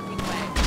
fucking way.